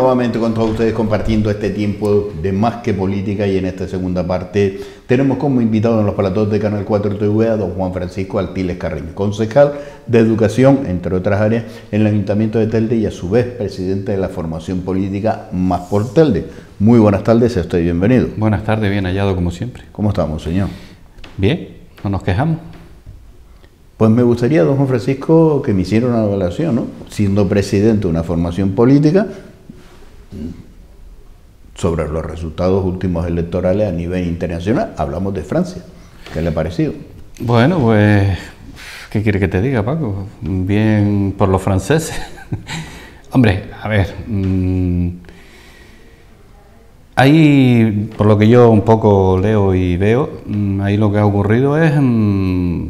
Nuevamente con todos ustedes compartiendo este tiempo de más que política y en esta segunda parte tenemos como invitado en los platos de Canal 4 TV a don Juan Francisco Altiles Carreño, concejal de Educación, entre otras áreas, en el Ayuntamiento de Telde y a su vez presidente de la formación política Más por Telde. Muy buenas tardes, estoy bienvenido. Buenas tardes, bien hallado como siempre. ¿Cómo estamos, señor? Bien, no nos quejamos. Pues me gustaría, don Juan Francisco, que me hiciera una evaluación, ¿no? Siendo presidente de una formación política, sobre los resultados últimos electorales a nivel internacional. Hablamos de Francia. ¿Qué le ha parecido? Bueno, pues, ¿qué quiere que te diga, Paco? Bien por los franceses. Hombre, a ver, mmm, ahí, por lo que yo un poco leo y veo, mmm, ahí lo que ha ocurrido es mmm,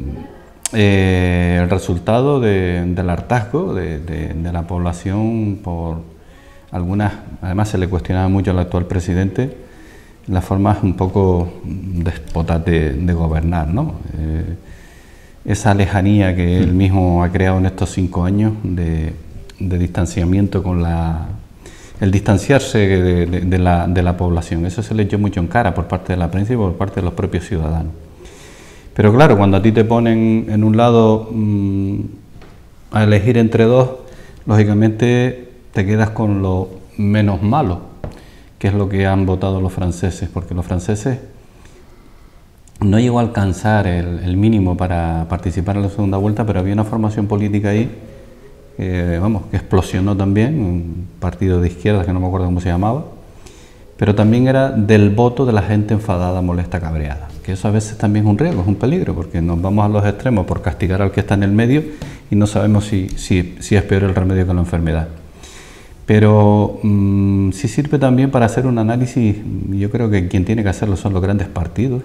eh, el resultado de, del hartazgo de la población por algunas, además se le cuestionaba mucho al actual presidente las formas un poco despotas de, de gobernar, ¿no? Eh, esa lejanía que él mismo ha creado en estos cinco años de, de distanciamiento con la... el distanciarse de, de, la, de la población, eso se le echó mucho en cara por parte de la prensa y por parte de los propios ciudadanos. Pero claro, cuando a ti te ponen en un lado mmm, a elegir entre dos, lógicamente te quedas con lo menos malo, que es lo que han votado los franceses, porque los franceses no llegó a alcanzar el, mínimo para participar en la segunda vuelta, pero había una formación política ahí, eh, vamos, que explosionó también, un partido de izquierda que no me acuerdo cómo se llamaba, pero también era del voto de la gente enfadada, molesta, cabreada, que eso a veces también es un riesgo, es un peligro, porque nos vamos a los extremos por castigar al que está en el medio y no sabemos si es peor el remedio que la enfermedad pero mmm, sí sirve también para hacer un análisis, yo creo que quien tiene que hacerlo son los grandes partidos,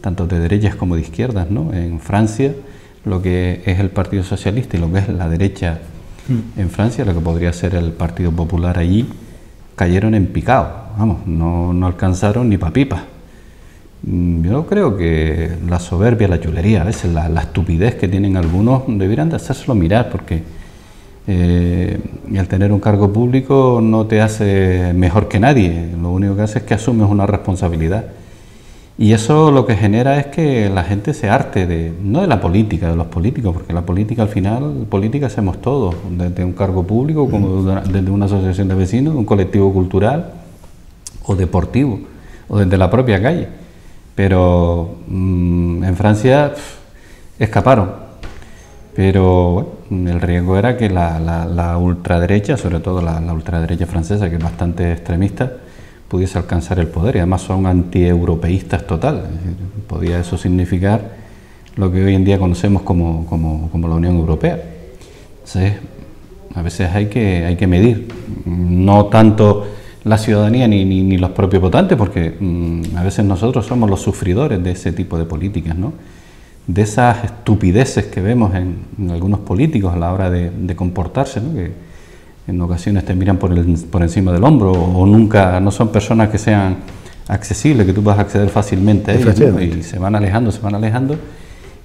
tanto de derechas como de izquierdas, ¿no? En Francia, lo que es el Partido Socialista y lo que es la derecha mm. en Francia, lo que podría ser el Partido Popular allí, cayeron en picado, vamos, no, no alcanzaron ni papipas. Mm, yo creo que la soberbia, la chulería, a veces la, la estupidez que tienen algunos, debieran de hacérselo mirar, porque eh, y el tener un cargo público no te hace mejor que nadie, lo único que hace es que asumes una responsabilidad. Y eso lo que genera es que la gente se arte de, no de la política, de los políticos, porque la política al final, política hacemos todos, desde un cargo público, como desde una asociación de vecinos, un colectivo cultural o deportivo, o desde la propia calle. Pero mmm, en Francia pff, escaparon, pero el riesgo era que la, la, ultraderecha, sobre todo la, ultraderecha francesa, que es bastante extremista, pudiese alcanzar el poder y además son antieuropeístas total. Podía eso significar lo que hoy en día conocemos como, la Unión Europea. Entonces, a veces hay que, medir, no tanto la ciudadanía ni, los propios votantes, porque mmm, a veces nosotros somos los sufridores de ese tipo de políticas, ¿no? De esas estupideces que vemos en, en, algunos políticos a la hora de, de comportarse, ¿no? que en ocasiones te miran por, el, por encima del hombro o, o, nunca, no son personas que sean accesibles, que tú a acceder fácilmente a ellos, ¿no? y se van alejando, se van alejando.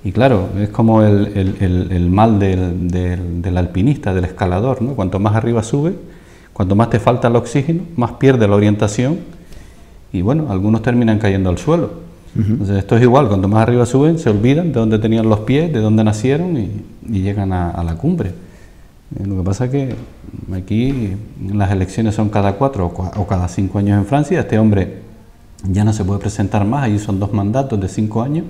Y claro, es como el, el, el, el mal del, del, del, alpinista, del escalador, ¿no? cuanto más arriba sube, cuanto más te falta el oxígeno, más pierde la orientación y bueno, algunos terminan cayendo al suelo. Entonces, esto es igual, cuanto más arriba suben, se olvidan de dónde tenían los pies, de dónde nacieron y, y llegan a, a, la cumbre. Eh, lo que pasa es que aquí las elecciones son cada cuatro o cada cinco años en Francia. Este hombre ya no se puede presentar más, allí son dos mandatos de cinco años.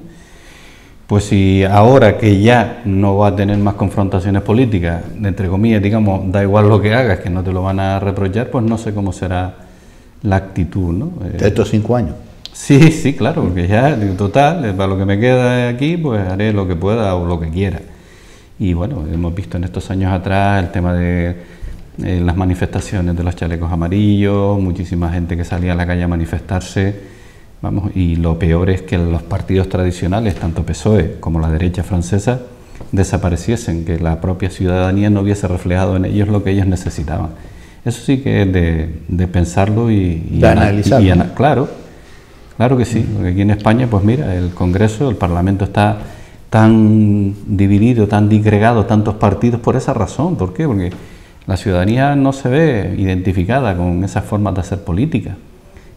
Pues si ahora que ya no va a tener más confrontaciones políticas, entre comillas, digamos, da igual lo que hagas, que no te lo van a reprochar, pues no sé cómo será la actitud. ¿no? De estos cinco años. Sí, sí, claro, porque ya, total, para lo que me queda aquí, pues haré lo que pueda o lo que quiera. Y bueno, hemos visto en estos años atrás el tema de eh, las manifestaciones de los chalecos amarillos, muchísima gente que salía a la calle a manifestarse, vamos, y lo peor es que los partidos tradicionales, tanto PSOE como la derecha francesa, desapareciesen, que la propia ciudadanía no hubiese reflejado en ellos lo que ellos necesitaban. Eso sí que es de, de pensarlo y, y de analizarlo. Y, claro, Claro que sí, porque aquí en España, pues mira, el Congreso, el Parlamento está tan dividido, tan disgregado, tantos partidos por esa razón. ¿Por qué? Porque La ciudadanía no se ve identificada con esas formas de hacer política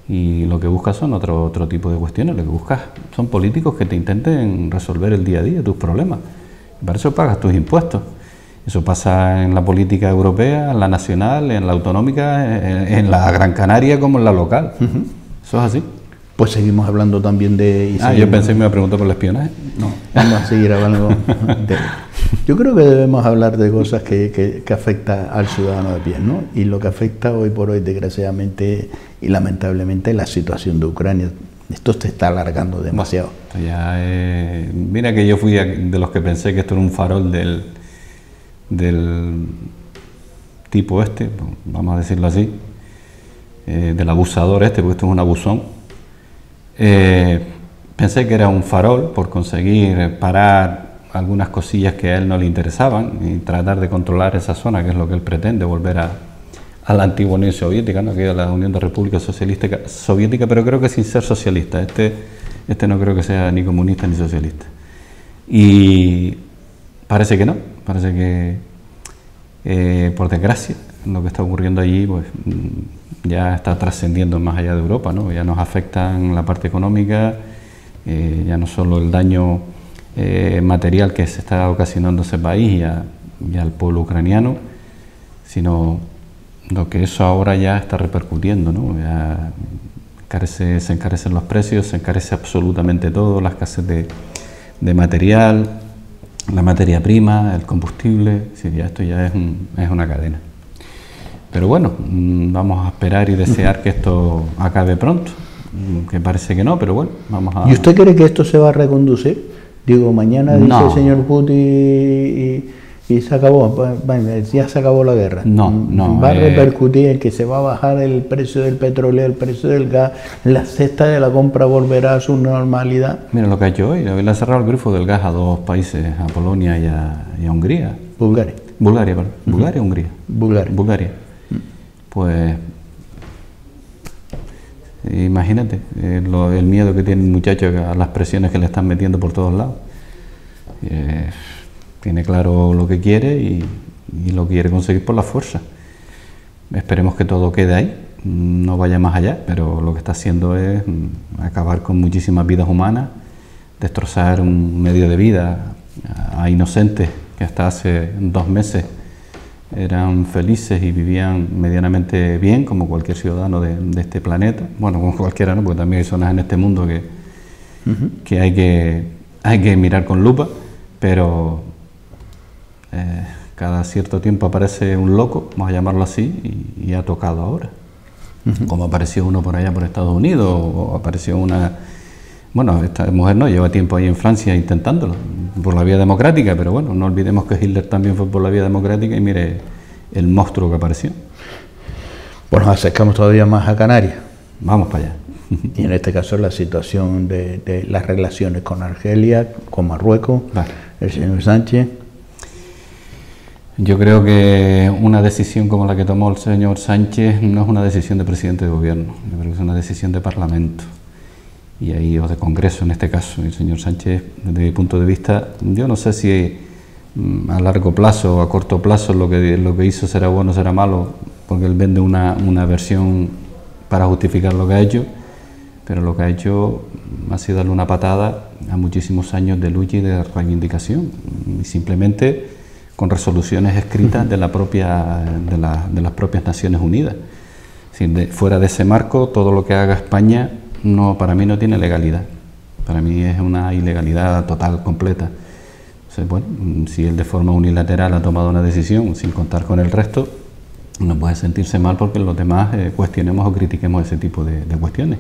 y lo que busca son otro, otro tipo de cuestiones, lo que buscas son políticos que te intenten resolver el día a día, tus problemas. para eso pagas tus impuestos. Eso pasa en la política europea, en la nacional, en la autonómica, en, la Gran Canaria como en la local. Eso es así. Pues seguimos hablando también de... ah, yo pensé que me iba a preguntar por el espionaje. No, vamos a seguir hablando de... Yo creo que debemos hablar de cosas que, que, que afectan al ciudadano de pie, ¿no? Y lo que afecta hoy por hoy, desgraciadamente y lamentablemente, la situación de Ucrania. Esto se está alargando demasiado. ya, eh, mira que yo fui de los que pensé que esto era un farol del, del tipo este, vamos a decirlo así, eh, del abusador este, porque esto es un abusón eh, pensé que era un farol por conseguir parar algunas cosillas que a él no le interesaban y tratar de controlar esa zona, que es lo que él pretende, volver a, la antigua Unión Soviética, ¿no? que era la Unión de República Socialista Soviética, pero creo que sin ser socialista. Este, este no creo que sea ni comunista ni socialista. Y parece que no, parece que, eh, por desgracia, lo que está ocurriendo allí, pues ya está trascendiendo más allá de Europa, ya nos afecta en la parte económica, eh, ya no solo el daño eh, material que se está ocasionando a ese país y, al pueblo ucraniano, sino lo que eso ahora ya está repercutiendo, ¿no? ya se encarecen los precios, se encarece absolutamente todo, la escasez de, material, la materia prima, el combustible, sí, ya esto ya es, es una cadena. Pero bueno, mm, vamos a esperar y desear que esto acabe pronto, mm, que parece que no, pero bueno, vamos a... ¿Y usted cree que esto se va a reconducir? Digo, mañana dice el señor Putin y, se acabó, ya se acabó la guerra. No, no. Va a eh, repercutir en que se va a bajar el precio del petróleo, el precio del gas, la cesta de la compra volverá a su normalidad. Mira lo que ha hecho hoy, le ha cerrado el grifo del gas a dos países, a Polonia y a, Hungría. Bulgaria. Bulgaria, perdón. Bulgaria, Hungría. Bulgaria. Bulgaria pues imagínate eh, el miedo que tiene el muchacho a las presiones que le están metiendo por todos lados. Eh, tiene claro lo que quiere y, lo quiere conseguir por la fuerza. Esperemos que todo quede ahí, no vaya más allá, pero lo que está haciendo es mm, acabar con muchísimas vidas humanas, destrozar un medio de vida a inocentes que hasta hace dos meses eran felices y vivían medianamente bien como cualquier ciudadano de, este planeta. Bueno, como cualquiera, ¿no? porque también hay zonas en este mundo que, que, hay que hay que mirar con lupa, pero eh, cada cierto tiempo aparece un loco, vamos a llamarlo así, y, ha tocado ahora. Como apareció uno por allá por Estados Unidos, o apareció una bueno, esta mujer no, lleva tiempo ahí en Francia intentándolo, por la vía democrática, pero bueno, no olvidemos que Hitler también fue por la vía democrática y mire el monstruo que apareció. Bueno, nos acercamos todavía más a Canarias. Vamos para allá. Y en este caso la situación de, las relaciones con Argelia, con Marruecos, el señor Sánchez. Yo creo que una decisión como la que tomó el señor Sánchez no es una decisión de presidente de gobierno, yo creo que es una decisión de parlamento y ahí, o de Congreso en este caso. El señor Sánchez, desde mi punto de vista, yo no sé si mm, a largo plazo o a corto plazo lo que, lo que hizo será bueno o será malo, porque él vende una, una versión para justificar lo que ha hecho, pero lo que ha hecho ha sido darle una patada a muchísimos años de lucha y de reivindicación, y simplemente con resoluciones escritas de, la propia, de, la, de las propias Naciones Unidas. fuera de ese marco, todo lo que haga España no, para mí no tiene legalidad. Para mí es una ilegalidad total, completa. bueno, si él de forma unilateral ha tomado una decisión sin contar con el resto, no puede sentirse mal porque los demás eh, cuestionemos o critiquemos ese tipo de, cuestiones.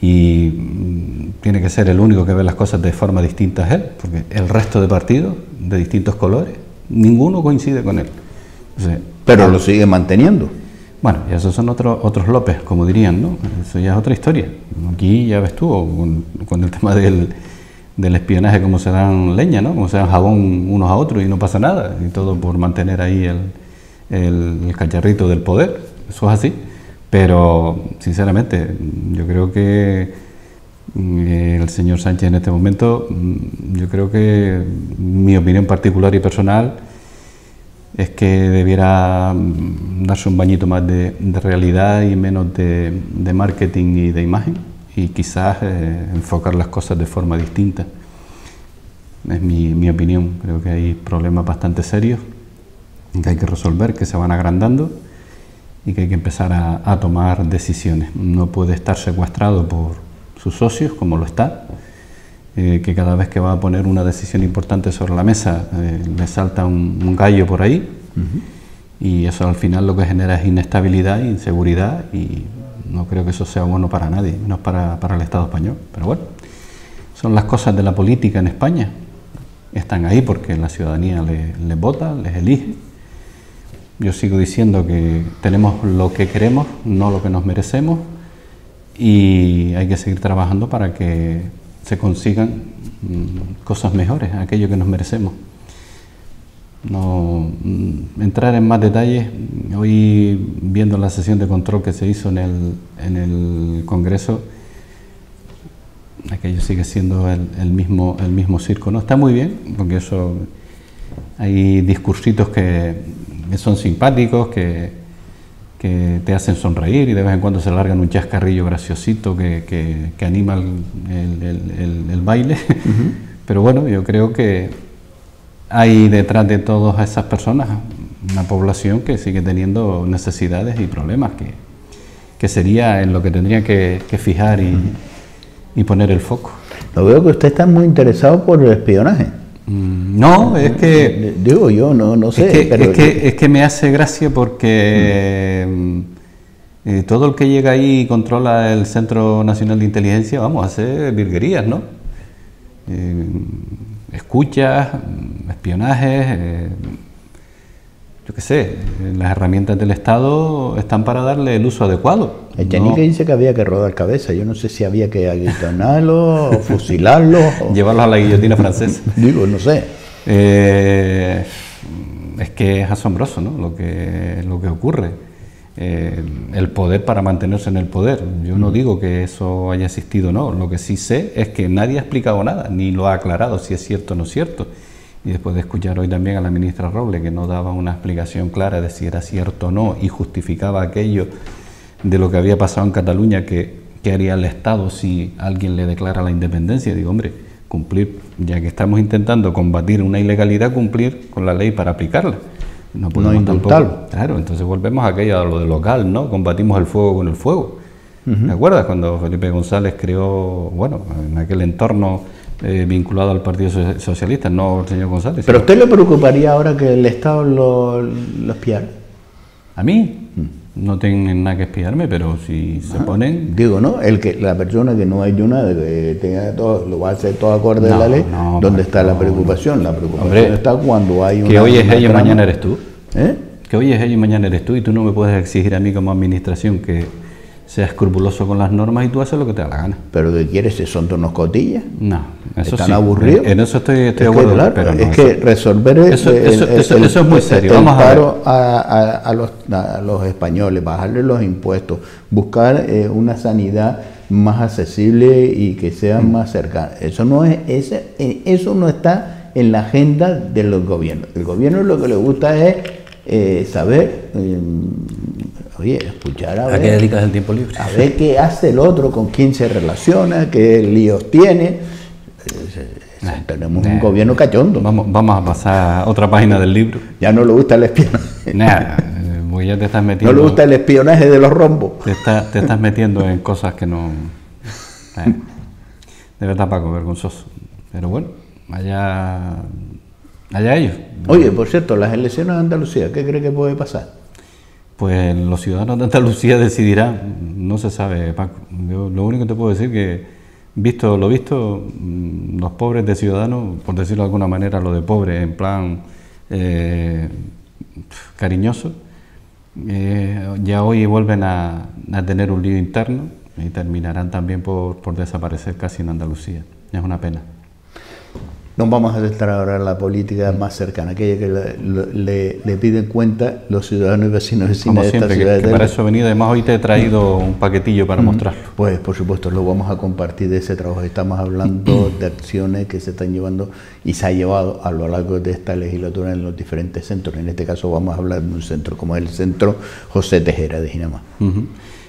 Y mm, tiene que ser el único que ve las cosas de forma distinta a él, porque el resto de partidos de distintos colores, ninguno coincide con él. Pero lo sigue manteniendo. Bueno, y esos son otros otros López, como dirían, ¿no? Eso ya es otra historia. Aquí ya ves tú, con, el tema del, espionaje, cómo se dan leña, ¿no? Cómo se dan jabón unos a otros y no pasa nada. Y todo por mantener ahí el, el, cacharrito del poder. Eso es así. Pero, sinceramente, yo creo que mm, el señor Sánchez en este momento, mm, yo creo que mi opinión particular y personal es que debiera mm, darse un bañito más de, realidad y menos de, marketing y de imagen y quizás eh, enfocar las cosas de forma distinta. Es mi, opinión. Creo que hay problemas bastante serios que hay que resolver, que se van agrandando y que hay que empezar a tomar decisiones. No puede estar secuestrado por sus socios, como lo está, eh, que cada vez que va a poner una decisión importante sobre la mesa eh, le salta un, gallo por ahí y eso al final lo que genera es inestabilidad inseguridad y no creo que eso sea bueno para nadie, menos para, para el Estado español. Pero bueno, son las cosas de la política en España. Están ahí porque la ciudadanía les vota, les elige. Yo sigo diciendo que tenemos lo que queremos, no lo que nos merecemos, y hay que seguir trabajando para que se consigan mm, cosas mejores, aquello que nos merecemos. No mm, entrar en más detalles. Hoy viendo la sesión de control que se hizo en el, en el Congreso, aquello sigue siendo el, mismo, el mismo circo. No está muy bien, porque eso hay discursitos que, son simpáticos, que, que te hacen sonreír y de vez en cuando se largan un chascarrillo graciosito que, que, anima el, el, baile. Pero bueno, yo creo que hay detrás de todas esas personas una población que sigue teniendo necesidades y problemas, que, que sería en lo que tendría que, fijar y, y poner el foco. Lo veo que usted está muy interesado por el espionaje. Mm, no, es que... Digo yo, no, no sé. Es que, pero, es, que, es que me hace gracia porque mm, eh, todo el que llega ahí y controla el Centro Nacional de Inteligencia, vamos, a hacer virguerías, ¿no? Eh, escuchas, espionajes, eh, yo qué sé, las herramientas del Estado están para darle el uso adecuado. El Chenique dice que había que rodar cabeza, yo no sé si había que aguitonarlo, o fusilarlo. O... Llevarlos a la guillotina francesa. Digo, no sé. Eh, es que es asombroso ¿no? lo, que, lo que ocurre. Eh, el poder para mantenerse en el poder. Yo no digo que eso haya existido, no. Lo que sí sé es que nadie ha explicado nada, ni lo ha aclarado si es cierto o no es cierto y después de escuchar hoy también a la ministra Roble, que no daba una explicación clara de si era cierto o no y justificaba aquello de lo que había pasado en Cataluña, que, haría el Estado si alguien le declara la independencia. Digo, hombre, cumplir, ya que estamos intentando combatir una ilegalidad, cumplir con la ley para aplicarla. No podemos no Claro, entonces volvemos a aquello a lo de local, ¿no? Combatimos el fuego con el fuego. ¿Te acuerdas cuando Felipe González creó, bueno, en aquel entorno eh, vinculado al Partido Socialista, no el señor González. ¿Pero usted le preocuparía ahora que el Estado lo, lo espiara? ¿A mí? Mm. No tienen nada que espiarme, pero si se ponen... Digo, ¿no? El que, la persona que no hay una, que tenga todo, lo va a hacer todo acorde a la ley, ¿dónde está la preocupación? La preocupación está cuando hay una... Que hoy es ella y mañana eres tú. ¿Eh? Que hoy es ella y mañana eres tú y tú no me puedes exigir a mí como administración que sea escrupuloso con las normas y tú haces lo que te da la gana. ¿Pero qué quieres? ¿Son tonos cotillas? No, eso ¿Están aburridos? En eso estoy, estoy de acuerdo. pero es que resolver eso, es muy serio. Vamos a, a, los, a, los, españoles, bajarle los impuestos, buscar eh, una sanidad más accesible y que sea mm. más cercana. Eso no, es, ese, eh, eso no está en la agenda de los gobiernos. El gobierno lo que le gusta es eh, saber oye, escuchar a, ver. qué dedicas el tiempo libre? A ver qué hace el otro, con quién se relaciona, qué líos tiene. Eh, tenemos un gobierno cachondo. Vamos, vamos a pasar a otra página del libro. Ya no le gusta el espionaje. Nada, pues ya te estás metiendo. No le gusta el espionaje de los rombos. Te, te estás metiendo en cosas que no. Eh, de verdad, Paco, vergonzoso. Pero bueno, allá, allá ellos. Oye, por cierto, las elecciones de Andalucía, ¿qué cree que puede pasar? Pues los ciudadanos de Andalucía decidirán, no se sabe, Paco. lo único que te puedo decir que, visto lo visto, mm, los pobres de ciudadanos, por decirlo de alguna manera, lo de pobre en plan eh, cariñoso, eh, ya hoy vuelven a, tener un lío interno y terminarán también por desaparecer casi en Andalucía. Es una pena. Nos vamos a centrar ahora en la política más cercana, aquella que le, le, piden cuenta los ciudadanos y vecinos vecinas de esta ciudad. Que, para eso he venido, además hoy te he traído un paquetillo para mostrarlo. Pues por supuesto, lo vamos a compartir de ese trabajo. Estamos hablando de acciones que se están llevando y se ha llevado a lo largo de esta legislatura en los diferentes centros. En este caso vamos a hablar de un centro como el Centro José Tejera de Ginamá.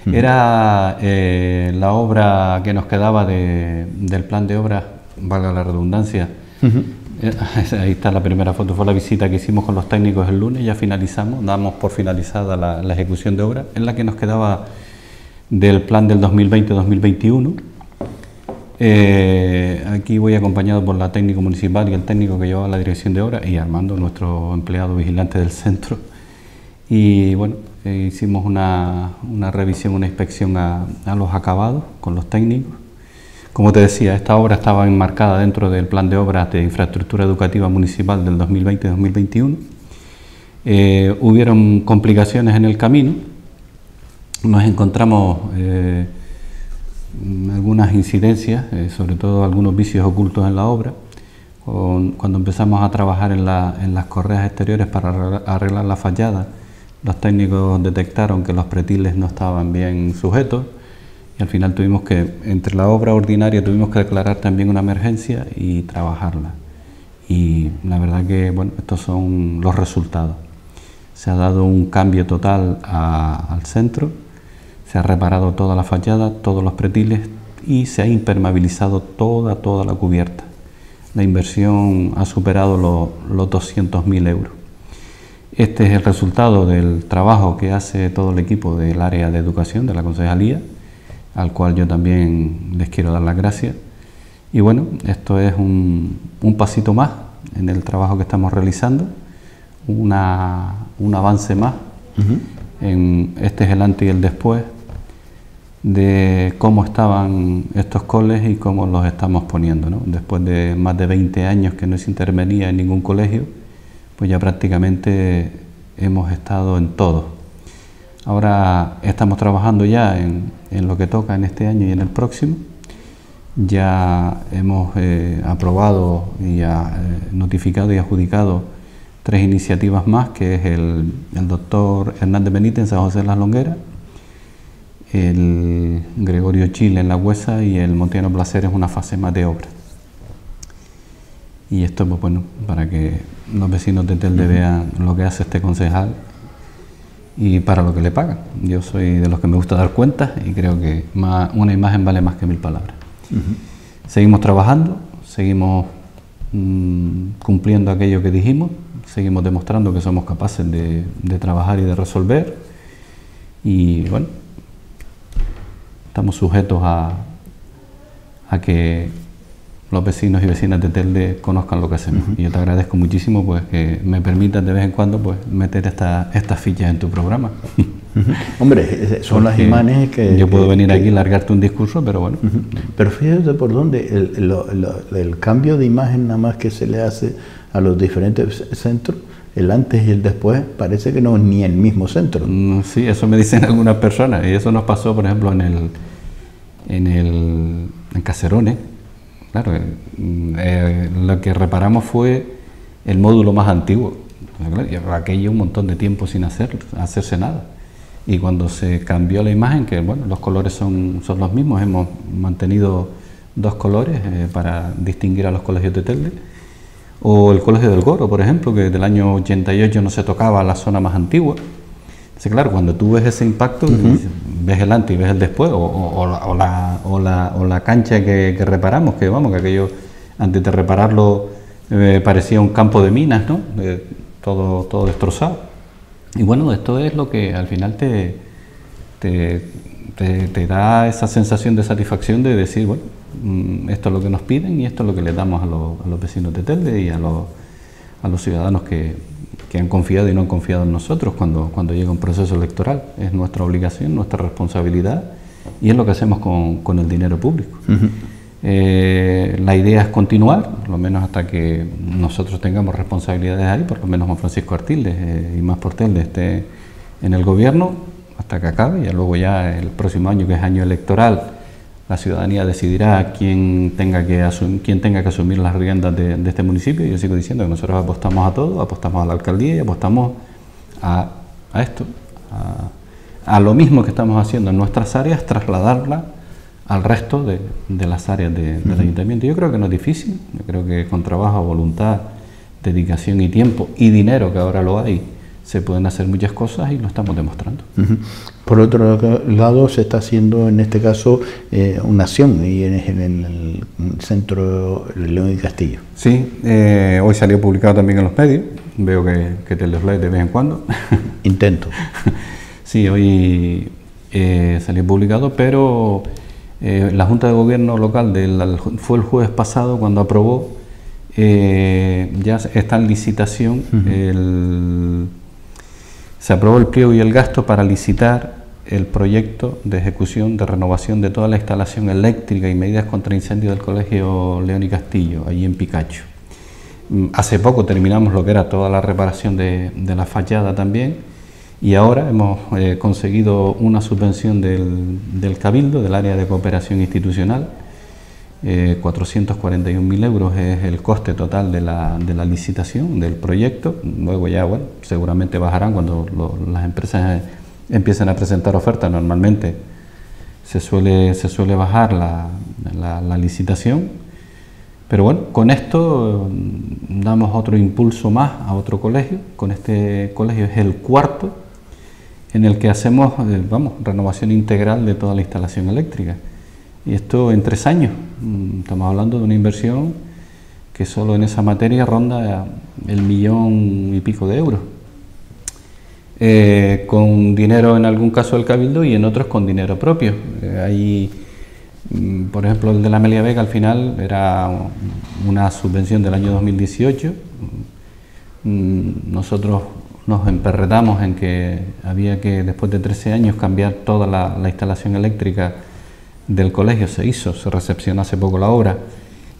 Era eh, la obra que nos quedaba del plan de obra, valga la redundancia, eh, ahí está la primera foto, fue la visita que hicimos con los técnicos el lunes, ya finalizamos, damos por finalizada la, ejecución de obra, en la que nos quedaba del plan del 2020-2021. Eh, aquí voy acompañado por la técnico municipal y el técnico que llevaba la dirección de obra y Armando, nuestro empleado vigilante del centro. Y bueno, eh, hicimos una, revisión, una inspección a los acabados con los técnicos como te decía, esta obra estaba enmarcada dentro del plan de obras de infraestructura educativa municipal del 2020-2021. Eh, hubieron complicaciones en el camino, nos encontramos eh, algunas incidencias, eh, sobre todo algunos vicios ocultos en la obra. cuando empezamos a trabajar en, en, las correas exteriores para arreglar la fallada, los técnicos detectaron que los pretiles no estaban bien sujetos al final tuvimos que, entre la obra ordinaria, tuvimos que declarar también una emergencia y trabajarla. Y la verdad que, bueno, estos son los resultados. Se ha dado un cambio total al centro, se ha reparado toda la fachada, todos los pretiles y se ha impermeabilizado toda, toda la cubierta. La inversión ha superado los 200.000 euros. Este es el resultado del trabajo que hace todo el equipo del área de educación de la concejalía al cual yo también les quiero dar las gracias. Y bueno, esto es un, pasito más en el trabajo que estamos realizando, una, un avance más. en, este es el antes y el después de cómo estaban estos coles y cómo los estamos poniendo. Después de más de 20 años que no se intervenía en ningún colegio, pues ya prácticamente hemos estado en todo. Ahora estamos trabajando ya en, lo que toca en este año y en el próximo. Ya hemos eh, aprobado y eh, notificado y adjudicado tres iniciativas más, que es el, doctor Hernández Benítez en San José de las Longueras, el Gregorio Chile en La Huesa y el Montiano Placer es una fase más de obra. Y esto, pues bueno, para que los vecinos de Telde vean lo que hace este concejal y para lo que le pagan. Yo soy de los que me gusta dar cuentas y creo que una imagen vale más que mil palabras. Seguimos trabajando, seguimos mm, cumpliendo aquello que dijimos, seguimos demostrando que somos capaces de, de trabajar y de resolver y bueno, estamos sujetos a, a que los vecinos y vecinas de Telde conozcan lo que hacemos. Y yo te agradezco muchísimo pues que me permitas de vez en cuando pues meter estas fichas en tu programa. Hombre, son las imágenes que... Yo puedo venir aquí y largarte un discurso, pero bueno. Pero fíjate por dónde el, el, cambio de imagen nada más que se le hace a los diferentes centros, el antes y el después, parece que no es ni el mismo centro. Mm, sí, eso me dicen algunas personas. Y eso nos pasó, por ejemplo, en el, en el en Caserones Claro, eh, lo que reparamos fue el módulo más antiguo. aquello un montón de tiempo sin hacer, hacerse nada. Y cuando se cambió la imagen, que bueno, los colores son, son los mismos, hemos mantenido dos colores eh, para distinguir a los colegios de Telde. O el Colegio del Goro, por ejemplo, que del año 88 no se tocaba la zona más antigua. Entonces, claro, cuando tú ves ese impacto, ves el antes y ves el después, o, la, o la, cancha que, reparamos, que vamos, que aquello antes de repararlo eh, parecía un campo de minas, ¿no? todo, todo destrozado. Y bueno, esto es lo que al final te, te, da esa sensación de satisfacción de decir, bueno, mm, esto es lo que nos piden y esto es lo que le damos a, los vecinos de Telde y a los, a los ciudadanos que, que han confiado y no han confiado en nosotros cuando, cuando llega un proceso electoral. Es nuestra obligación, nuestra responsabilidad y es lo que hacemos con, con el dinero público. Eh, la idea es continuar, por lo menos hasta que nosotros tengamos responsabilidades ahí, por lo menos Juan Francisco Artiles eh, y más Portel esté en el gobierno hasta que acabe, y luego ya el próximo año, que es año electoral, la ciudadanía decidirá quién tenga que, quién tenga que asumir las riendas de, este municipio. Yo sigo diciendo que nosotros apostamos a todo, apostamos a la alcaldía y apostamos a, esto, a, lo mismo que estamos haciendo en nuestras áreas, trasladarla al resto de, las áreas del ayuntamiento. Yo creo que no es difícil, yo creo que con trabajo, voluntad, dedicación y tiempo y dinero, que ahora lo hay, se pueden hacer muchas cosas y lo estamos demostrando. Por otro lado, se está haciendo en este caso eh, una acción y en, el centro León y Castillo. Sí, eh, hoy salió publicado también en los medios, veo que, que te los lees de vez en cuando. Intento. sí, hoy eh, salió publicado, pero la Junta de Gobierno local del, fue el jueves pasado cuando aprobó, ya está en licitación el se aprobó el pliego y el gasto para licitar el proyecto de ejecución de renovación de toda la instalación eléctrica y medidas contra incendio del Colegio León y Castillo, allí en Picacho. Mm, hace poco terminamos lo que era toda la reparación de, la fachada también y ahora hemos eh, conseguido una subvención del, del Cabildo, del área de cooperación institucional, 441.000 eh, euros es el coste total de la, de la, licitación del proyecto. Luego ya, bueno, seguramente bajarán cuando las empresas empiecen a presentar ofertas. Normalmente se suele, se suele bajar la, la, licitación. Pero bueno, con esto mm, damos otro impulso más a otro colegio. Con este colegio es el cuarto en el que hacemos, eh, vamos, renovación integral de toda la instalación eléctrica. Y esto en tres años. Mm, estamos hablando de una inversión que solo en esa materia ronda el millón y pico de euros. Eh, con dinero en algún caso del Cabildo y en otros con dinero propio. Eh, mm, por ejemplo, el de la Amelia Vega al final era una subvención del año 2018. Mm, nosotros nos emperretamos en que había que, después de 13 años, cambiar toda la instalación eléctrica del colegio se hizo, se recepcionó hace poco la obra.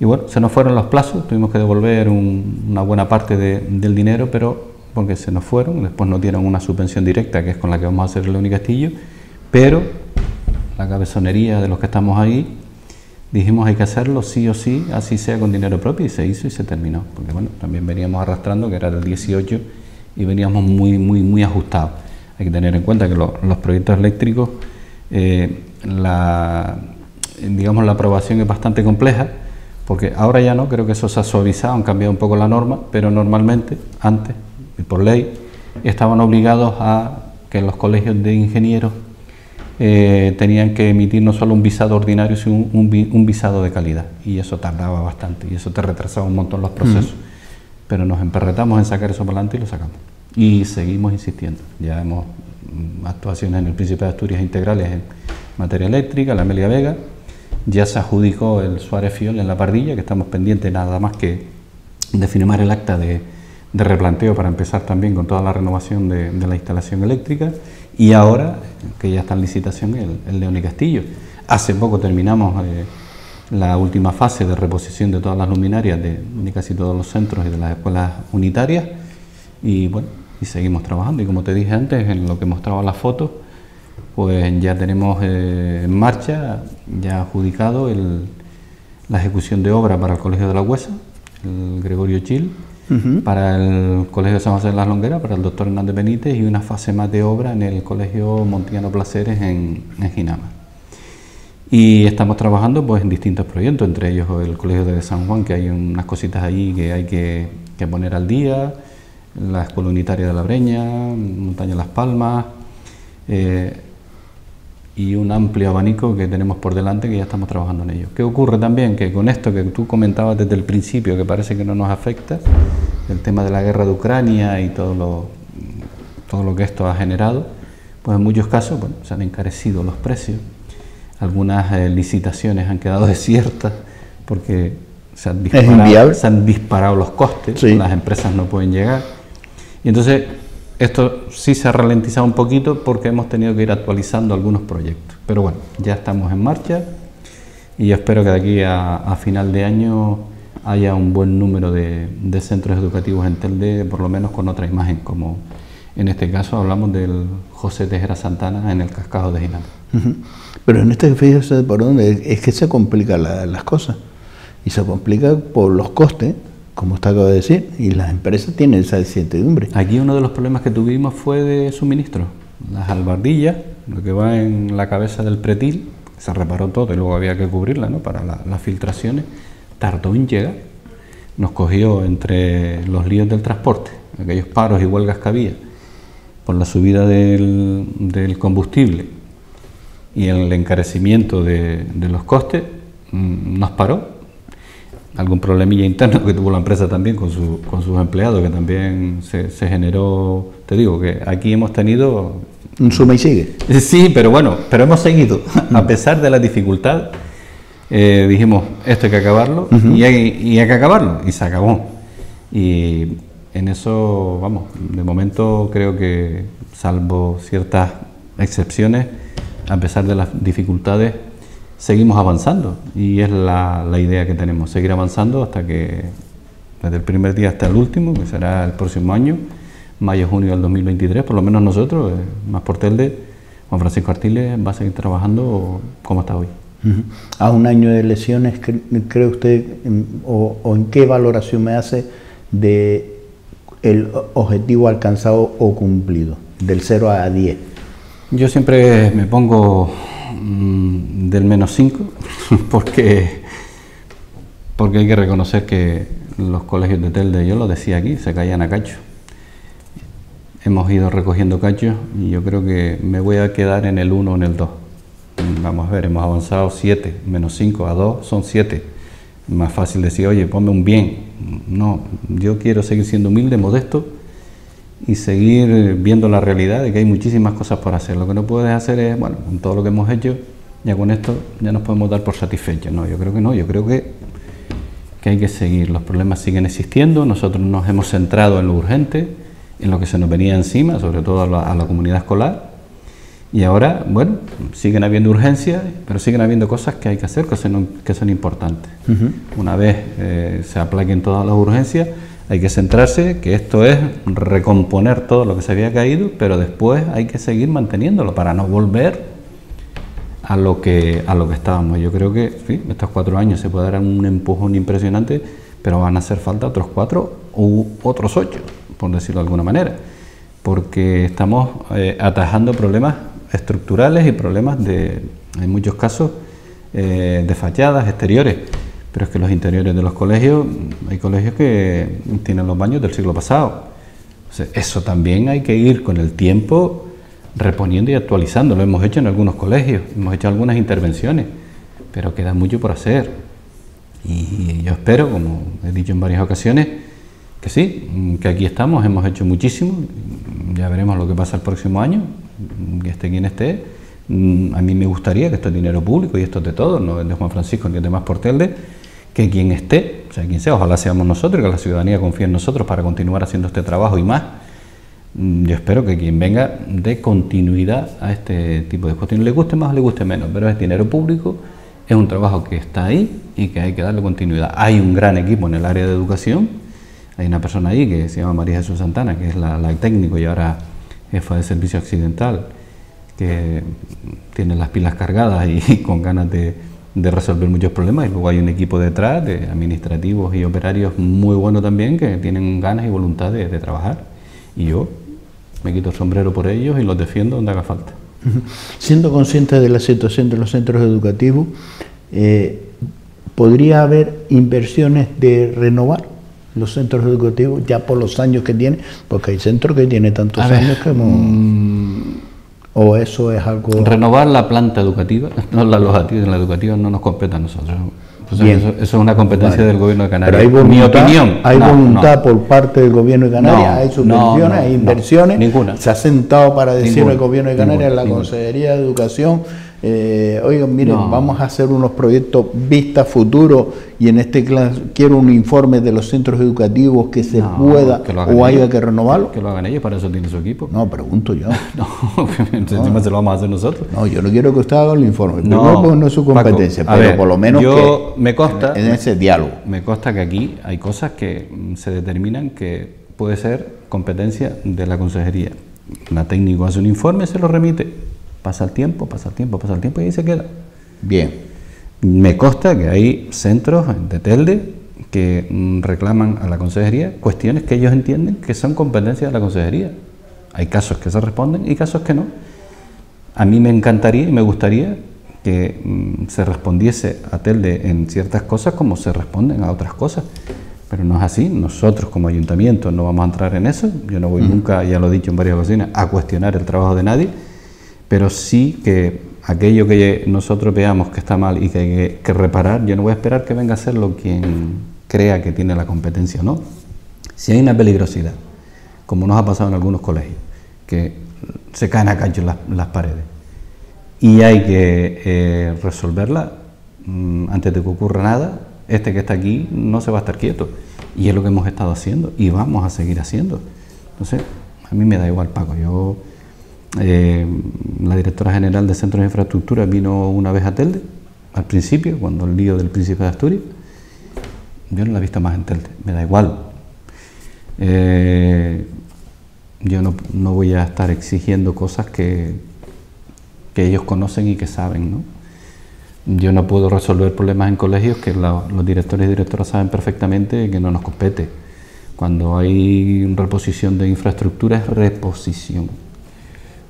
Y bueno, se nos fueron los plazos, tuvimos que devolver una buena parte del dinero, pero porque se nos fueron, después nos dieron una subvención directa, que es con la que vamos a hacer el único Castillo, pero la cabezonería de los que estamos ahí, dijimos hay que hacerlo sí o sí, así sea con dinero propio, y se hizo y se terminó, porque bueno, también veníamos arrastrando, que era del 18, y veníamos muy, muy, muy ajustados. Hay que tener en cuenta que los proyectos eléctricos eh, la, digamos, la aprobación es bastante compleja, porque ahora ya no, creo que eso se ha suavizado, han cambiado un poco la norma, pero normalmente, antes, y por ley, estaban obligados a que los colegios de ingenieros eh, tenían que emitir no solo un visado ordinario, sino un, visado de calidad. Y eso tardaba bastante y eso te retrasaba un montón los procesos. Pero nos emperretamos en sacar eso para adelante y lo sacamos. Y seguimos insistiendo. Ya hemos mm, actuaciones en el Príncipe de Asturias integrales en materia eléctrica, la Amelia Vega. Ya se adjudicó el Suárez Fiol en la Pardilla, que estamos pendientes nada más que de firmar el acta de, replanteo para empezar también con toda la renovación de, la instalación eléctrica. Y ahora, que ya está en licitación, el, el León y Castillo. Hace poco terminamos eh, la última fase de reposición de todas las luminarias de, de casi todos los centros y de las escuelas unitarias. Y bueno, y seguimos trabajando. Y como te dije antes, en lo que mostraba la foto, pues ya tenemos eh, en marcha, ya adjudicado la ejecución de obra para el Colegio de la Huesa, el Gregorio Chil, para el Colegio de San José de las Longueras, para el doctor Hernández Benítez y una fase más de obra en el Colegio Montiano Placeres en, en Ginama. Y estamos trabajando pues, en distintos proyectos, entre ellos el Colegio de San Juan, que hay unas cositas ahí que hay que, que poner al día, la Escuela Unitaria de la Breña, Montaña Las Palmas, eh, y un amplio abanico que tenemos por delante que ya estamos trabajando en ello. ¿Qué ocurre también? Que con esto que tú comentabas desde el principio, que parece que no nos afecta, el tema de la guerra de Ucrania y todo lo, todo lo que esto ha generado, pues en muchos casos bueno, se han encarecido los precios, algunas eh, licitaciones han quedado desiertas porque se han disparado, se han disparado los costes, las empresas no pueden llegar. Y entonces esto sí se ha ralentizado un poquito porque hemos tenido que ir actualizando algunos proyectos. Pero bueno, ya estamos en marcha y yo espero que de aquí a, final de año haya un buen número de, centros educativos en Telde, por lo menos con otra imagen, como En este caso hablamos del José Tejera Santana en el cascado de Ginal. Pero en este fíjese por dónde es que se complican las cosas. Y se complica por los costes, como usted acaba de decir, y las empresas tienen esa incertidumbre. Aquí uno de los problemas que tuvimos fue de suministro. Las albardillas, lo que va en la cabeza del pretil, se reparó todo y luego había que cubrirla ¿no? para las filtraciones, tardó en llegar. Nos cogió entre los líos del transporte, aquellos paros y huelgas que había, por la subida del, combustible y el encarecimiento de, los costes, mm, nos paró. Algún problemilla interno que tuvo la empresa también con, con sus empleados, que también se, se generó, te digo, que aquí hemos tenido un suma y sigue. Sí, pero bueno, pero hemos seguido. A pesar de la dificultad, eh, dijimos, esto hay que acabarlo y, hay, hay, que acabarlo. Y se acabó. Y en eso, vamos, de momento creo que, salvo ciertas excepciones, a pesar de las dificultades, seguimos avanzando. Y es la, la idea que tenemos, seguir avanzando hasta que, desde el primer día hasta el último, que será el próximo año, mayo-junio del 2023, por lo menos nosotros, eh, más por Telde, Juan Francisco Artiles va a seguir trabajando como está hoy. A un año de elecciones, ¿cree usted o, en qué valoración me hace de el objetivo alcanzado o cumplido, del 0 a 10? Yo siempre me pongo mm, del menos 5 porque, porque hay que reconocer que los colegios de Telde, yo lo decía aquí, se caían a cacho hemos ido recogiendo cachos y yo creo que me voy a quedar en el 1 o en el 2. Vamos a ver, hemos avanzado 7, menos 5 a 2 son 7. Más fácil decir, oye, ponme un bien. No, yo quiero seguir siendo humilde, modesto y seguir viendo la realidad de que hay muchísimas cosas por hacer. Lo que no puedes hacer es, bueno, con todo lo que hemos hecho, ya con esto ya nos podemos dar por satisfechos. No, yo creo que no, yo creo que, que hay que seguir. Los problemas siguen existiendo, nosotros nos hemos centrado en lo urgente en lo que se nos venía encima, sobre todo a la, comunidad escolar. Y ahora, bueno, siguen habiendo urgencias, pero siguen habiendo cosas que hay que hacer, que son, que son importantes. Una vez eh, se aplaquen todas las urgencias, hay que centrarse, que esto es recomponer todo lo que se había caído, pero después hay que seguir manteniéndolo para no volver a lo que, a lo que estábamos. Yo creo que estos cuatro años se puede dar un empujón impresionante, pero van a hacer falta otros cuatro u otros ocho por decirlo de alguna manera, porque estamos eh, atajando problemas estructurales y problemas de, en muchos casos, eh, de fachadas exteriores. Pero es que los interiores de los colegios, hay colegios que tienen los baños del siglo pasado. eso también hay que ir con el tiempo reponiendo y actualizando. Lo hemos hecho en algunos colegios, hemos hecho algunas intervenciones, pero queda mucho por hacer. Y yo espero, como he dicho en varias ocasiones, que sí, que aquí estamos, hemos hecho muchísimo, ya veremos lo que pasa el próximo año, que esté quien esté. Mm, a mí me gustaría que esto es dinero público y esto es de todos, no es de Juan Francisco ni de más Portelde, que quien esté, o sea, quien sea, ojalá seamos nosotros, que la ciudadanía confíe en nosotros para continuar haciendo este trabajo y más. Mm, yo espero que quien venga dé continuidad a este tipo de cuestiones, le guste más o le guste menos, pero es dinero público, es un trabajo que está ahí y que hay que darle continuidad. Hay un gran equipo en el área de educación, hay una persona ahí que se llama María Jesús Santana, que es la, técnico y ahora jefa de servicio accidental, que tiene las pilas cargadas y con ganas de, resolver muchos problemas. Y luego hay un equipo detrás de administrativos y operarios muy bueno también que tienen ganas y voluntad de, trabajar. Y yo me quito el sombrero por ellos y los defiendo donde haga falta. Siendo consciente de la situación de los centros educativos, eh, ¿podría haber inversiones de renovar? los centros educativos ya por los años que tiene, porque hay centros que tienen tantos años que mm, o eso es algo renovar la planta educativa, no la la educativa no nos compete a nosotros. eso, es una competencia del gobierno de Canarias. Pero hay voluntad, Mi opinión, hay voluntad por parte del gobierno de Canarias, hay subvenciones, hay inversiones. ninguna. Se ha sentado para decir el gobierno de Canarias, en la Consejería de Educación, eh, oigan, miren, vamos a hacer unos proyectos vista futuro y en este caso quiero un informe de los centros educativos que se pueda o haya que renovarlo. Que lo hagan ellos, para eso tiene su equipo. No, pregunto yo. no, encima se lo vamos a hacer nosotros. No, yo no quiero que usted haga el informe. No, no es su competencia, pero por lo menos yo, me consta, en, ese diálogo. Me consta que aquí hay cosas que se determinan que puede ser competencia de la consejería. La técnico hace un informe, se lo remite, pasa el tiempo, pasa el tiempo, pasa el tiempo y ahí se queda. Bien. Me consta que hay centros de Telde que mm, reclaman a la consejería cuestiones que ellos entienden que son competencias de la consejería. Hay casos que se responden y casos que no. A mí me encantaría y me gustaría que mm, se respondiese a Telde en ciertas cosas como se responden a otras cosas. Pero no es así. Nosotros como ayuntamiento no vamos a entrar en eso. Yo no voy nunca, ya lo he dicho en varias ocasiones, a cuestionar el trabajo de nadie. Pero sí que aquello que nosotros veamos que está mal y que hay que reparar, yo no voy a esperar que venga a hacerlo quien crea que tiene la competencia no. Si hay una peligrosidad, como nos ha pasado en algunos colegios, que se caen a cancho las, las paredes y hay que eh, resolverla mm, antes de que ocurra nada, este que está aquí no se va a estar quieto. Y es lo que hemos estado haciendo y vamos a seguir haciendo. Entonces, a mí me da igual, Paco. Yo eh, la directora general de Centros de Infraestructura vino una vez a Telde, al principio, cuando el lío del Príncipe de Asturias. Yo no la he visto más en Telde, me da igual. Eh, yo no, voy a estar exigiendo cosas que, que ellos conocen y que saben. ¿no? Yo no puedo resolver problemas en colegios que los directores y directoras saben perfectamente que no nos compete. Cuando hay reposición de infraestructura es reposición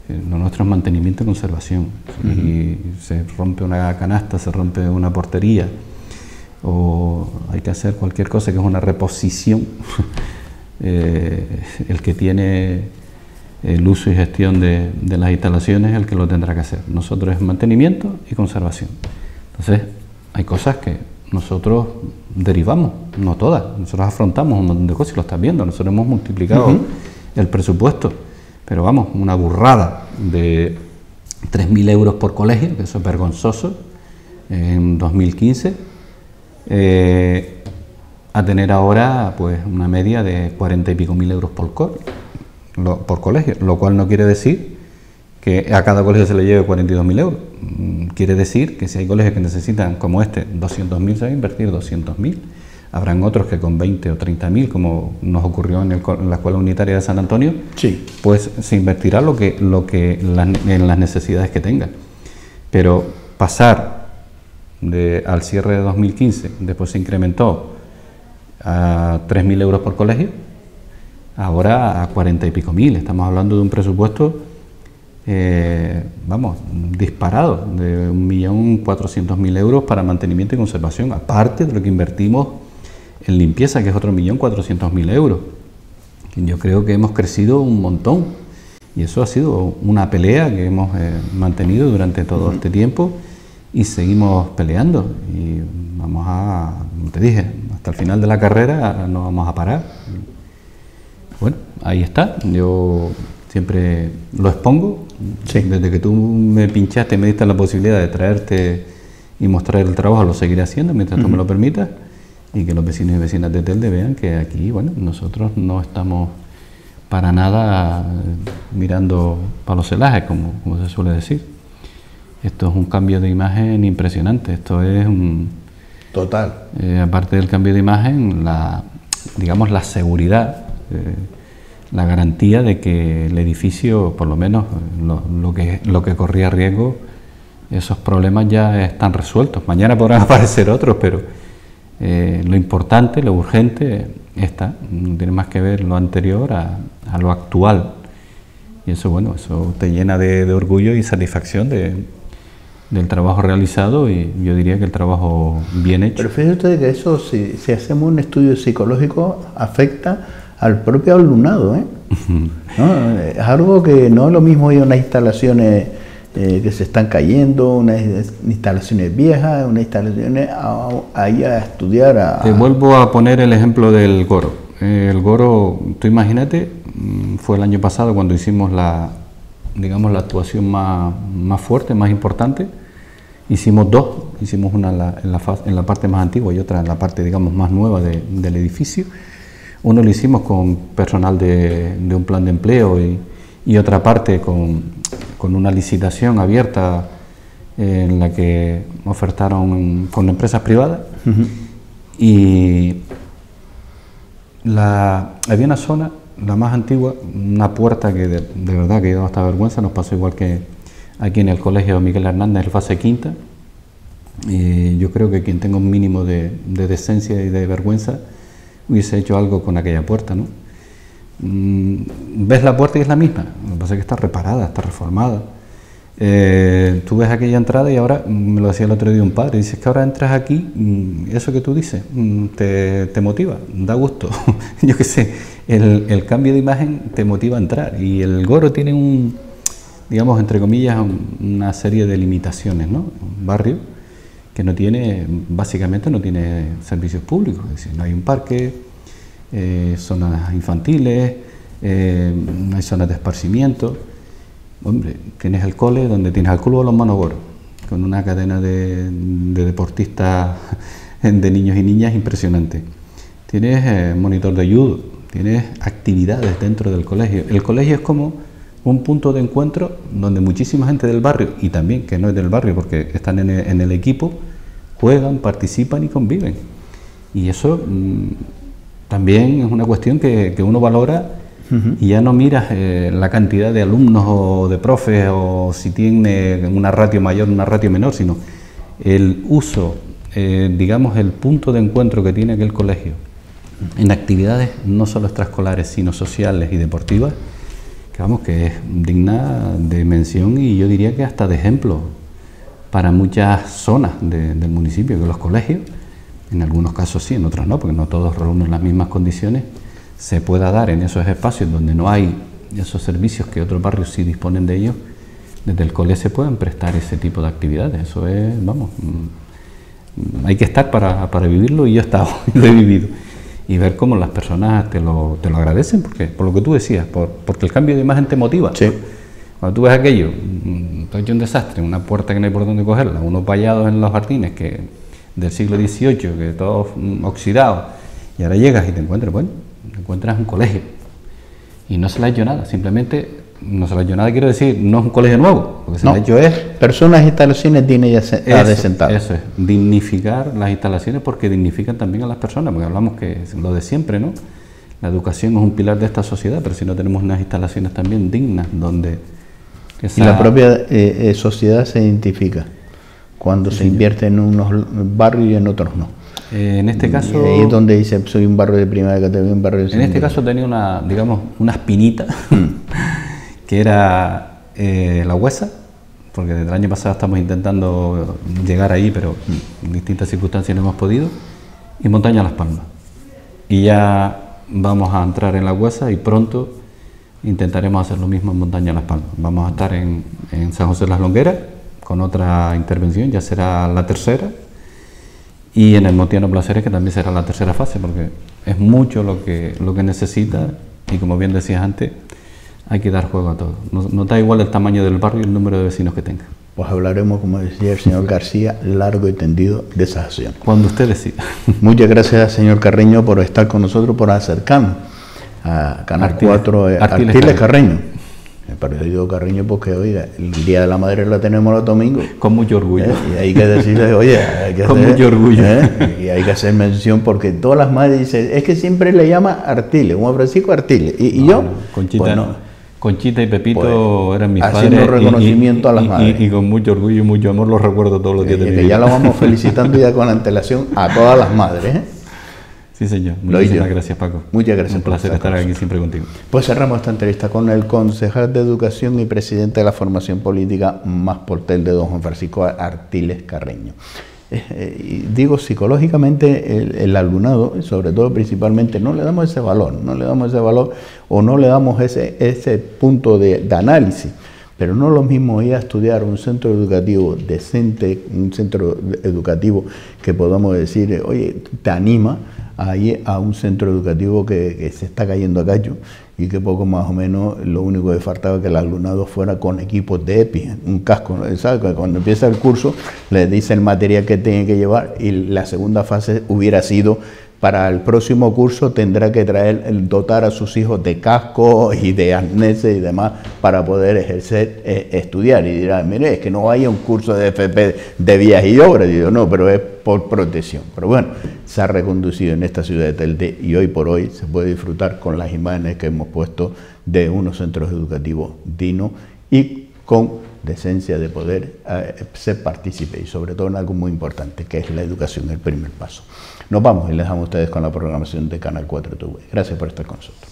lo nuestro es mantenimiento y conservación. Si se rompe una canasta, se rompe una portería, o hay que hacer cualquier cosa que es una reposición, eh, el que tiene el uso y gestión de, las instalaciones es el que lo tendrá que hacer. Nosotros es mantenimiento y conservación. Entonces, hay cosas que nosotros derivamos, no todas. Nosotros afrontamos un montón de cosas y lo estás viendo. Nosotros hemos multiplicado el presupuesto pero vamos, una burrada de 3.000 euros por colegio, que eso es vergonzoso, en 2015, eh, a tener ahora pues una media de 40 y pico mil euros por, por colegio, lo cual no quiere decir que a cada colegio se le lleve 42.000 euros. Mm, quiere decir que si hay colegios que necesitan, como este, 200.000, se va a invertir 200.000 Habrán otros que con 20 o 30 mil, como nos ocurrió en, la Escuela Unitaria de San Antonio, sí. pues se invertirá lo que, lo que en las necesidades que tenga. Pero pasar de, al cierre de 2015, después se incrementó a 3.000 euros por colegio, ahora a 40 y pico mil. Estamos hablando de un presupuesto, eh, vamos, disparado, de 1.400.000 euros para mantenimiento y conservación, aparte de lo que invertimos en limpieza, que es otro millón cuatrocientos mil euros. Yo creo que hemos crecido un montón. Y eso ha sido una pelea que hemos eh, mantenido durante todo este tiempo y seguimos peleando. Y vamos a, como te dije, hasta el final de la carrera no vamos a parar. Bueno, ahí está, yo siempre lo expongo, desde que tú me pinchaste, me diste la posibilidad de traerte y mostrar el trabajo, lo seguiré haciendo mientras tú me lo permitas y que los vecinos y vecinas de Telde vean que aquí, bueno, nosotros no estamos para nada mirando para los celajes, como, como se suele decir. Esto es un cambio de imagen impresionante. Esto es un. Total. Eh, aparte del cambio de imagen, la, digamos, la seguridad, eh, la garantía de que el edificio, por lo menos lo, lo, que, lo que corría riesgo, esos problemas ya están resueltos. Mañana podrán aparecer otros, pero eh, lo importante, lo urgente está, no tiene más que ver lo anterior a, lo actual. Y eso, bueno, eso te llena de, orgullo y satisfacción de, del trabajo realizado y yo diría que el trabajo bien hecho. Pero fíjate usted que eso, si, si hacemos un estudio psicológico, afecta al propio alumnado. ¿eh? Es algo que no es lo mismo ir a unas instalaciones eh, que se están cayendo, unas instalaciones viejas, unas instalaciones ahí a, estudiar. A, Te vuelvo a poner el ejemplo del Goro. el Goro, tú imagínate, mm, fue el año pasado cuando hicimos la, digamos, la actuación más, más fuerte, más importante. Hicimos dos, hicimos una en la, en la, parte más antigua y otra en la parte, digamos, más nueva del edificio. Uno lo hicimos con personal de, de un plan de empleo y, y otra parte con con una licitación abierta en la que ofertaron con empresas privadas y la, había una zona la más antigua, una puerta que de, verdad que da hasta vergüenza, nos pasó igual que aquí en el colegio Miguel Hernández, el fase quinta. Y yo creo que quien tenga un mínimo de, de decencia y de vergüenza hubiese hecho algo con aquella puerta, ¿no? Mm, ves la puerta y es la misma, lo que pasa es que está reparada, está reformada. Eh, tú ves aquella entrada y ahora, me lo decía el otro día un padre, dices que ahora entras aquí, mm, eso que tú dices, mm, te, te motiva, da gusto. Yo qué sé, el, el, cambio de imagen te motiva a entrar y el Goro tiene un, digamos, entre comillas, una serie de limitaciones, ¿no? Un barrio que no tiene, básicamente no tiene servicios públicos, es decir, no hay un parque, eh, zonas infantiles, eh, hay zonas de esparcimiento. Hombre, tienes el cole donde tienes al club de los monogoros, con una cadena de, deportistas, de niños y niñas impresionante. Tienes eh, monitor de judo, tienes actividades dentro del colegio. El colegio es como un punto de encuentro donde muchísima gente del barrio, y también que no es del barrio porque están en el, equipo, juegan, participan y conviven. Y eso mm, también es una cuestión que, uno valora y ya no miras eh, la cantidad de alumnos o de profes o si tiene una ratio mayor o una ratio menor, sino el uso, eh, digamos, el punto de encuentro que tiene aquel colegio en actividades no solo extraescolares, sino sociales y deportivas, que vamos, que es digna de mención y yo diría que hasta de ejemplo para muchas zonas del municipio, que los colegios en algunos casos sí, en otros no, porque no todos reúnen las mismas condiciones, se pueda dar en esos espacios donde no hay esos servicios que otros barrios sí disponen de ellos, desde el cole se pueden prestar ese tipo de actividades. Eso es, vamos, mm, hay que estar para, para vivirlo y yo he estado, lo he vivido. Y ver cómo las personas te lo, te lo agradecen, porque, por lo que tú decías, por, porque el cambio de imagen te motiva. Sí. Cuando tú ves aquello, mm, todo hecho un desastre, una puerta que no hay por dónde cogerla, unos vallados en los jardines que del siglo XVIII, que todo oxidado, y ahora llegas y te encuentras, bueno, te encuentras un colegio. Y no se le ha hecho nada, simplemente no se le ha hecho nada, quiero decir, no es un colegio nuevo, lo que se le ha hecho es... Personas, instalaciones eso, es, dignificar las instalaciones porque dignifican también a las personas, porque hablamos que es lo de siempre, ¿no? La educación es un pilar de esta sociedad, pero si no tenemos unas instalaciones también dignas, donde... Y la propia eh, eh, sociedad se identifica cuando se invierte en unos barrios y en otros no. Eh, en este caso... ahí es donde dice, soy un barrio de primera categoría, un barrio de En este caso tenía una, digamos, una espinita, mm. que era eh, la huesa, porque desde el año pasado estamos intentando llegar ahí, pero en distintas circunstancias no hemos podido, y Montaña Las Palmas. Y ya vamos a entrar en la huesa y pronto intentaremos hacer lo mismo en Montaña Las Palmas. Vamos a estar en, en San José de las Longueras, con otra intervención, ya será la tercera, y en el Motiano Placeres que también será la tercera fase, porque es mucho lo que, lo que necesita y como bien decías antes, hay que dar juego a todo. No, da igual el tamaño del barrio y el número de vecinos que tenga. Pues hablaremos, como decía el señor García, largo y tendido de esa acción. Cuando usted decida. Muchas gracias, señor Carreño, por estar con nosotros, por acercarnos a Canal 4 eh, Artiles, Carreño. El partido Carriño, porque oiga, el Día de la Madre lo tenemos los domingos. Con mucho orgullo. ¿Eh? Y hay que decirle, oye, hay que Con mucho orgullo. ¿eh? Y hay que hacer mención porque todas las madres dicen, es que siempre le llama Artile, Juan Francisco Artile. Y, yo, Conchita, pues Conchita y Pepito pues, eran mis haciendo padres. reconocimiento a las madres. Y, con mucho orgullo y mucho amor los recuerdo todos los días de mi vida. ya lo vamos felicitando ya con antelación a todas las madres. ¿eh? Sí, señor. Muchas gracias, Paco. Muchas gracias. Un placer estar aquí siempre contigo. Pues cerramos esta entrevista con el concejal de Educación y presidente de la formación política más portel de don Juan Francisco Artiles Carreño. Eh, eh, digo, psicológicamente el, alumnado, sobre todo principalmente, no le damos ese valor, no le damos ese valor o no le damos ese, ese punto de, de análisis. Pero no es lo mismo ir a estudiar un centro educativo decente, un centro educativo que podamos decir, oye, te anima, ahí a un centro educativo que, se está cayendo a callo y que poco más o menos lo único que faltaba que el alumnado fuera con equipos de EPI, un casco. Cuando empieza el curso le dice el material que tiene que llevar y la segunda fase hubiera sido para el próximo curso tendrá que traer, dotar a sus hijos de casco y de arneses y demás para poder ejercer, eh, estudiar. Y dirá, mire, es que no hay un curso de FP de vías y obras. Digo, no, pero es por protección. Pero bueno, se ha reconducido en esta ciudad de Telde y hoy por hoy se puede disfrutar con las imágenes que hemos puesto de unos centros educativos dignos y con decencia de poder eh, ser partícipe y sobre todo en algo muy importante, que es la educación, el primer paso. Nos vamos y les dejamos a ustedes con la programación de Canal 4 TV. Gracias por estar con nosotros.